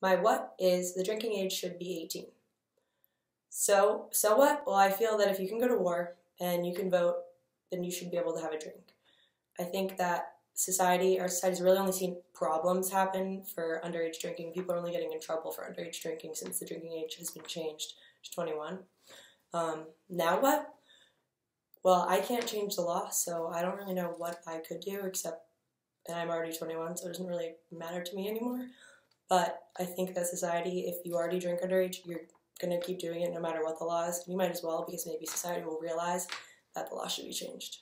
My what is the drinking age should be 18. So, so what? Well, I feel that if you can go to war and you can vote, then you should be able to have a drink. I think that society, our society's really only seen problems happen for underage drinking. People are only getting in trouble for underage drinking since the drinking age has been changed to 21. Um, now what? Well, I can't change the law, so I don't really know what I could do except, and I'm already 21, so it doesn't really matter to me anymore. But I think that society, if you already drink underage, you're going to keep doing it no matter what the law is. You might as well because maybe society will realize that the law should be changed.